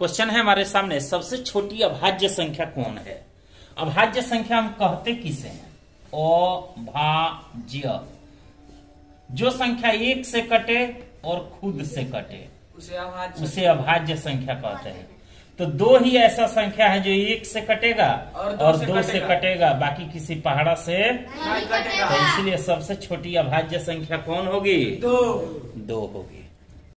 Question है हमारे सामने सबसे छोटी अभाज्य संख्या कौन है? अभाज्य संख्या हम कहते किसे हैं? अभाज्य जो संख्या एक से कटे और खुद से कटे उसे अभाज्य उसे अभाज्य संख्या कहते हैं। तो दो ही ऐसा संख्या है जो एक से कटेगा और दो और से दो से कटेगा। कटेगा बाकी किसी पहाड़ा से नहीं कटेगा। तो इसलिए सबसे छोटी अभाज्य संख्या कौन होगी? दो। दो होगी।